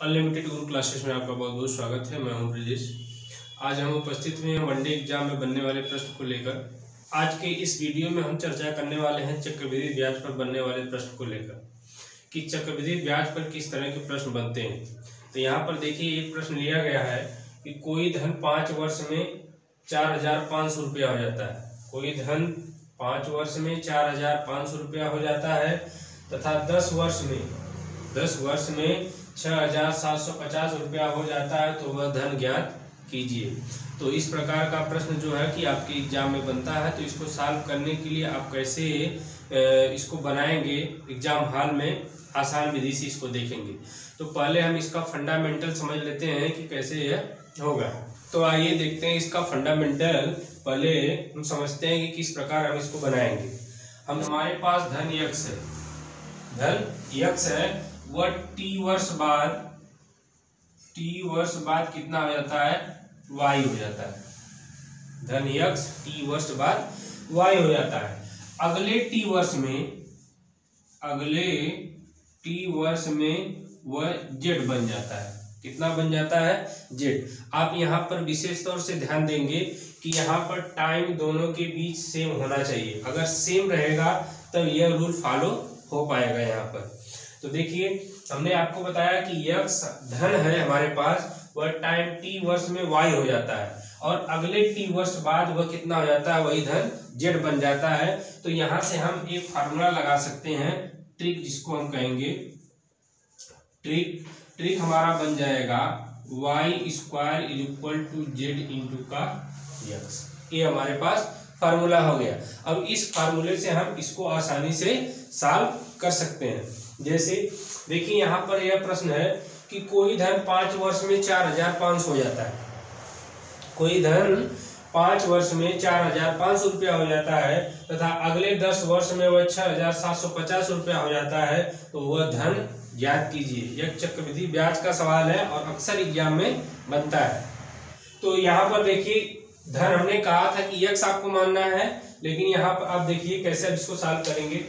Unlimited गुरु classes में आपका बहुत बहुत स्वागत है। मैं हूँ ब्रजेश। आज हम उपस्थित हुए हैं वनडे एग्ज़ाम में बनने वाले प्रश्न को लेकर। आज के इस वीडियो में हम चर्चा करने वाले हैं चक्रवृद्धि ब्याज पर बनने वाले प्रश्न को लेकर। कि चक्रवृद्धि ब्याज पर किस तरह के प्रश्न बनते हैं। तो यहाँ पर देखिए एक प्रश्न लिया गया है कि कोई धन पाँच वर्ष में चार हज़ार पाँच सौ रुपया हो जाता है। कोई धन पाँच वर्ष में चार हज़ार पाँच सौ रुपया हो जाता है तथा दस वर्ष में, दस वर्ष में छह हज़ार सात सौ पचास रुपया हो जाता है तो वह धन ज्ञात कीजिए। तो इस प्रकार का प्रश्न जो है कि आपके एग्ज़ाम में बनता है तो इसको सॉल्व करने के लिए आप कैसे इसको बनाएँगे, एग्ज़ाम हॉल में आसान विधि से इसको देखेंगे। तो पहले हम इसका फंडामेंटल समझ लेते हैं कि कैसे यह होगा। तो आइए देखते हैं इसका फंडामेंटल। पहले हम समझते हैं कि किस प्रकार हम इसको बनाएँगे। हम, हमारे पास धन यक्ष है। धन यक्ष है वह टी वर्ष बाद टी वर्ष बाद कितना हो जाता है? वाई हो जाता है। धन यक्स टी वर्ष बाद वाई हो जाता है। अगले टी वर्ष में, अगले टी वर्ष में वह जेड बन जाता है। कितना बन जाता है? जेड आप यहाँ पर विशेष तौर से ध्यान देंगे कि यहाँ पर टाइम दोनों के बीच सेम होना चाहिए। अगर सेम रहेगा, तब यह रूल फॉलो हो पाएगा यहाँ पर। तो देखिए, हमने आपको बताया कि यक्स धन है हमारे पास, वह टाइम टी वर्ष में वाई हो जाता है। और अगले टी वर्ष बाद वह कितना हो जाता है? वही धन जेड बन जाता है। तो यहाँ से हम एक फार्मूला लगा सकते हैं। ट्रिक जिसको हम कहेंगे। ट्रिक ट्रिक हमारा बन जाएगा Y square is equal to Z into का यक्स ये हमारे पास फार्मूला हो गया। अब इस फार्मूले से हम इसको आसानी से सॉल्व कर सकते हैं। जैसे, देखिए यहाँ पर यह प्रश्न है कि कोई धन पाँच वर्ष में चार हज़ार पाँच सौ हो जाता है। कोई धन पाँच वर्ष में चार हज़ार पाँच सौ रुपया हो जाता है तथा अगले दस वर्ष में वह छह हज़ार सात सौ पचास रुपया हो जाता है तो वह धन याद कीजिए यह चक्रवृद्धि ब्याज का सवाल है और अक्सर एग्ज़ाम में बनता है। तो यहाँ पर देखिए, धन हमने कहा था कि यक्ष आपको मानना है, लेकिन यहाँ पर आप देखिए कैसे इसको सॉल्व करेंगे।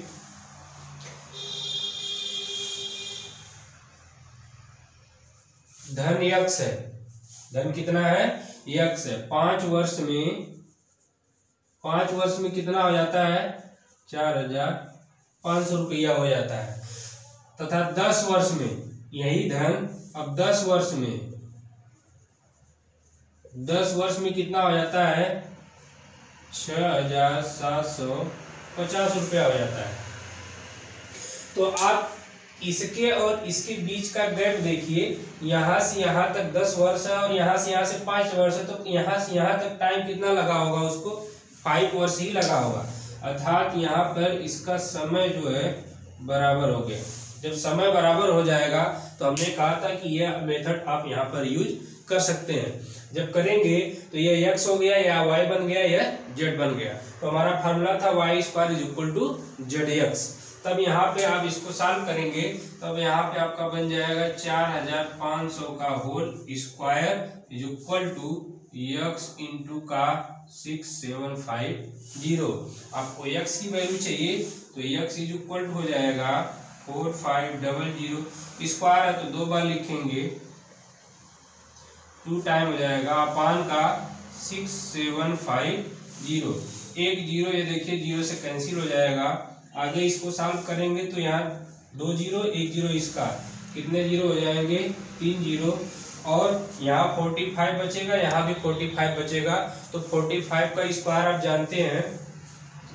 धन यक्स है। धन कितना है? यक्ष है। पाँच वर्ष में, पाँच वर्ष में कितना हो जाता है? चार हज़ार पाँच सौ रुपया हो जाता है। तथा दस वर्ष में, यही धन अब दस वर्ष में, दस वर्ष में कितना हो जाता है? छ हज़ार सात सौ पचास रुपया हो जाता है। तो आप इसके और इसके बीच का गैप देखिए, यहाँ से यहाँ तक दस वर्ष है और यहाँ से यहाँ से पाँच वर्ष है तो यहाँ से यहाँ तक टाइम कितना लगा होगा उसको? फाइव वर्ष ही लगा होगा। अर्थात यहाँ पर इसका समय जो है, बराबर हो गया। जब समय बराबर हो जाएगा तो हमने कहा था कि यह मेथड आप यहाँ पर यूज़ कर सकते हैं। जब करेंगे तो यह एक्स हो गया या वाई बन गया या जेड बन गया। तो हमारा फार्मूला था Y square is equal to Z X तब यहाँ पे आप इसको सॉल्व करेंगे, तब यहाँ पे आपका बन जाएगा चार हज़ार पाँच सौ का whole square is equal to X into का सिक्स सेवन फाइव ज़ीरो आपको यक्स की वैल्यू चाहिए तो यक्स इज़ इक्वल हो जाएगा four five double zero square है तो दो बार लिखेंगे। टू टाइम हो जाएगा अपान का सिक्स सेवन फाइव ज़ीरो एक ज़ीरो ये देखिए ज़ीरो से कैंसिल हो जाएगा। आगे इसको सॉल्व करेंगे तो यहाँ दो ज़ीरो, एक ज़ीरो इसका। कितने ज़ीरो हो जाएँगे? तीन ज़ीरो। और यहाँ फोर्टी फाइव बचेगा, यहाँ भी फोर्टी फाइव बचेगा। तो फोर्टी फाइव का स्क्वायर आप जानते हैं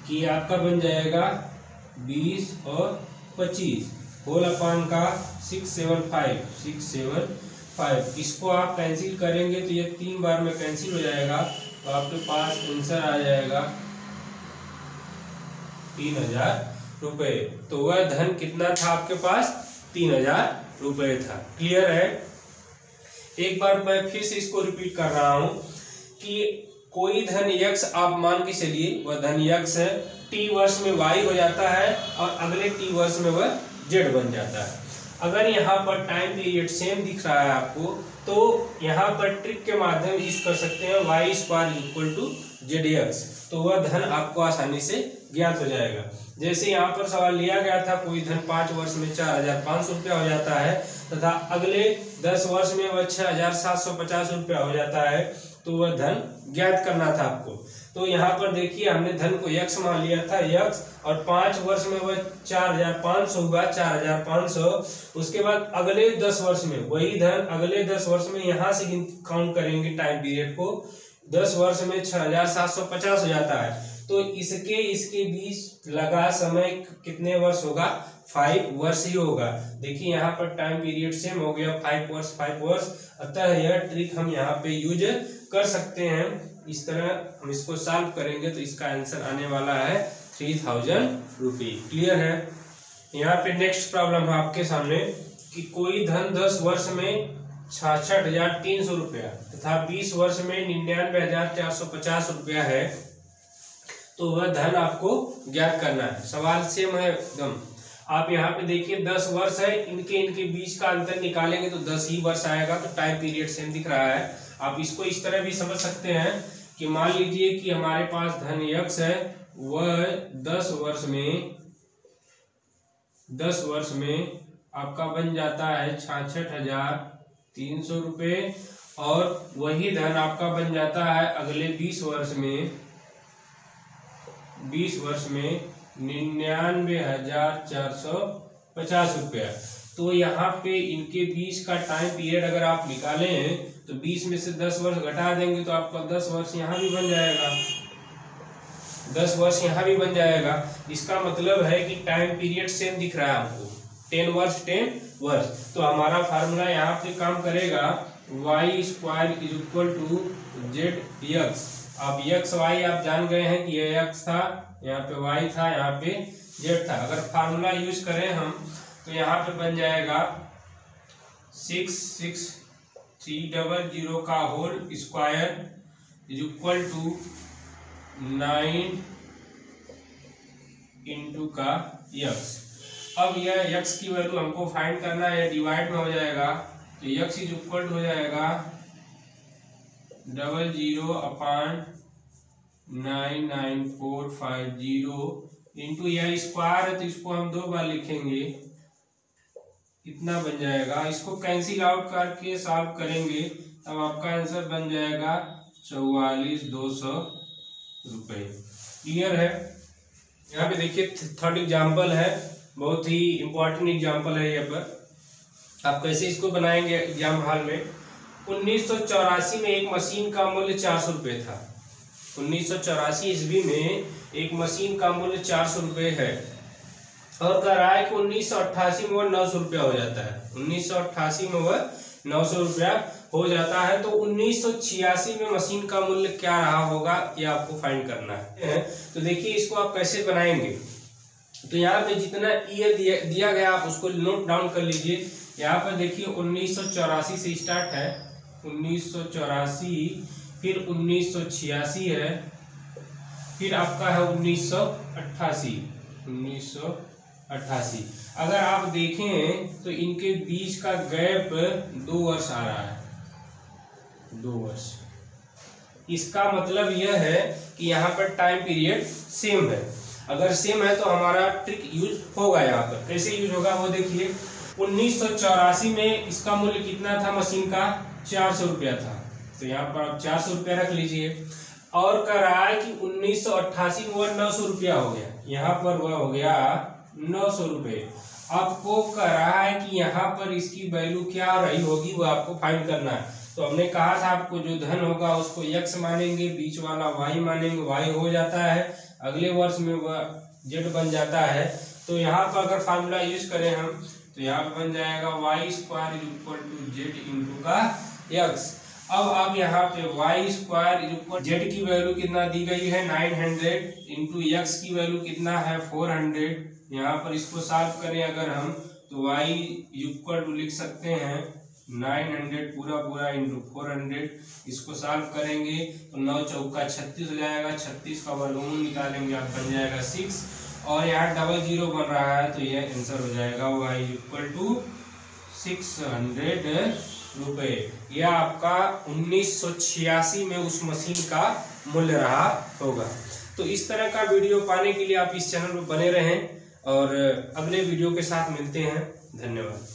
कि आपका बन जाएगा बीस और पच्चीस। होल अपान का six seven five six seven five इसको आप कैंसिल करेंगे तो ये तीन बार में कैंसिल हो जाएगा। तो आपके पास आंसर आ जाएगा तीन हज़ार रुपए। तो वह धन कितना था आपके पास? तीन हज़ार रुपए था। क्लियर है? एक बार मैं फिर से इसको रिपीट कर रहा हूँ कि कोई धन यक्स आप मान के चलिए, वह धन यक्स है। टी वर्ष में वाई हो जाता है और अगले टी वर्ष में वह जेड बन जाता है। अगर यहाँ पर टाइम पीरियड सेम दिख रहा है आपको तो यहाँ पर ट्रिक के माध्यम यूज़ कर सकते हैं। Y square equal to Z X तो वह धन आपको आसानी से ज्ञात हो जाएगा। जैसे यहाँ पर सवाल लिया गया था, कोई धन पाँच वर्ष में चार हज़ार पाँच सौ रुपया हो जाता है, तथा अगले दस वर्ष में वह छह हज़ार सात सौ पचास रुपया हो जाता है तो वह धन ज्ञात करना था आपको। तो यहाँ पर देखिए, हमने धन को यक्ष मान लिया था, यक्ष, और पाँच वर्ष में वह चार हज़ार पाँच सौ हुआ, चार हज़ार पाँच सौ। उसके बाद अगले दस वर्ष में, वही धन अगले दस वर्ष में यहाँ से काउंट करेंगे टाइम पीरियड को। दस वर्ष में छह हज़ार सात सौ पचास हो जाता है। तो इसके इसके बीच लगा समय कितने वर्ष होगा? फाइव वर्ष ही होगा। देखिए, यहाँ पर टाइम पीरियड सेम हो गया। फाइव वर्ष फाइव वर्ष। अतः यह ट्रिक हम यहाँ पे यूज़ कर सकते हैं। इस तरह हम इसको सॉल्व करेंगे तो इसका आंसर आने वाला है थ्री थाउज़ेंड रुपी क्लियर है? यहाँ पे नेक्स्ट प्रॉब्लम है आपके सामने कि कोई धन दस वर्ष में छाछठ हज़ार तीन सौ रुपया तथा बीस वर्ष में निन्यानवे हज़ार चार सौ पचास रुपया है। तो वह धन आपको ज्ञात करना है। सवाल सेम है एकदम। आप यहाँ पे देखिए, दस वर्ष है, इनके इनके बीच का अंतर निकालेंगे तो दस ही वर्ष आएगा तो टाइम पीरियड सेम दिख रहा है। आप इसको इस तरह भी समझ सकते हैं कि मान लीजिए कि हमारे पास धन यक्ष है, वह दस वर्ष में, दस वर्ष में आपका बन जाता है छाछठ हज़ार तीन सौ रुपये और वही धन आपका बन जाता है अगले बीस वर्ष में बीस वर्ष में निन्यानवे हज़ार चार सौ पचास रुपया। तो यहाँ पे इनके बीच का टाइम पीरियड अगर आप निकाले तो बीस में से दस वर्ष घटा देंगे तो आपका दस वर्ष यहाँ भी बन जाएगा। दस वर्ष यहाँ भी बन जाएगा। इसका मतलब है कि टाइम पीरियड सेम दिख रहा है आपको। टेन वर्ष टेन वर्ष। तो हमारा फार्मूला यहाँ पे काम करेगा Y square is equal to Z X अब यक्स वाई, आप जान गए हैं कि ये यक्स था, यहाँ पे वाई था, यहाँ पे जेड था। अगर फार्मूला यूज़ करें हम तो यहाँ पे बन जाएगा six six, three double zero का whole square is equal to nine into का यक्स। अब यह यक्स की वैल्यू हमको फाइंड करना है डिवाइड में हो जाएगा तो यक्स इज़ इक्वल हो जाएगा double zero upon nine nine four five zero into यह स्क्वायर है तो इसको हम दो बार लिखेंगे। इतना बन जाएगा। इसको कैंसिल आउट करके सॉल्व करेंगे, तब आपका आंसर बन जाएगा चौवालीस दो सौ रुपये क्लियर है? यहाँ पे देखिए थर्ड एग्ज़ाम्पल है। बहुत ही इंपॉर्टेंट एग्ज़ाम्पल है यहाँ पर। आप कैसे इसको बनाएँगे एग्ज़ाम हॉल में? उन्नीस सौ चौरासी में एक मशीन का मूल्य चार सौ रुपये था। उन्नीस सौ ईस्वी में एक मशीन का मूल्य चार सौ रुपये है। और कह रहा है कि उन्नीस सौ अट्ठासी में वह नौ सौ रुपया हो जाता है। उन्नीस सौ अट्ठासी में वह नौ सौ रुपया हो जाता है। तो उन्नीस सौ छियासी में मशीन का मूल्य क्या रहा होगा ये आपको फाइंड करना है। तो देखिए इसको आप कैसे बनाएँगे? तो यहाँ पे जितना ईयर दिया, दिया गया आप उसको नोट डाउन कर लीजिए। यहाँ पर देखिए उन्नीस सौ चौरासी से स्टार्ट है। उन्नीस सौ चौरासी, फिर उन्नीस सौ छियासी है, फिर आपका है उन्नीस सौ अट्ठासी, उन्नीस सौ अट्ठासी। अगर आप देखें तो इनके बीच का गैप दो वर्ष आ रहा है। दो वर्ष। इसका मतलब यह है कि यहाँ पर टाइम पीरियड सेम है। अगर सेम है तो हमारा ट्रिक यूज़ होगा यहाँ पर। कैसे यूज़ होगा, वो देखिए। उन्नीस सौ चौरासी में इसका मूल्य कितना था मशीन का? चार सौ रुपया था। तो यहाँ पर आप चार सौ रुपया रख लीजिए। और कह रहा है कि उन्नीस सौ अट्ठासी में वह नौ सौ रुपया हो गया। यहाँ पर वह हो गया नौ सौ रुपये। आपको कह रहा है कि यहाँ पर इसकी वैल्यू क्या रही होगी, वो आपको फाइंड करना है। तो हमने कहा था आपको जो धन होगा उसको यक्स मानेंगे, बीच वाला वाई मानेंगे, वाई हो जाता है। अगले वर्ष में वह जेड बन जाता है। तो यहाँ पर अगर फार्मूला यूज़ करें हम तो यहाँ पर बन जाएगा Y square equal to Z into का यक्स। अब आप यहाँ पे वाई स्क्वायर इक्वल जेड की वैल्यू कितना दी गई है? नाइन हंड्रेड इंटू एक्स की वैल्यू कितना है? फोर हंड्रेड यहाँ पर इसको सॉल्व करें अगर हम तो वाई इक्वल टू लिख सकते हैं। नाइन हंड्रेड पूरा पूरा इंटू फोर हंड्रेड इसको सॉल्व करेंगे तो नौ चौका छत्तीस हो जाएगा। छत्तीस का वर्गमूल निकालेंगे, आप बन जाएगा सिक्स और यहाँ डबल ज़ीरो बन रहा है तो यह आंसर हो जाएगा Y equal to six hundred रुपए। यह आपका उन्नीस सौ छियासी में उस मशीन का मूल्य रहा होगा। तो इस तरह का वीडियो पाने के लिए आप इस चैनल पर बने रहें और अगले वीडियो के साथ मिलते हैं। धन्यवाद।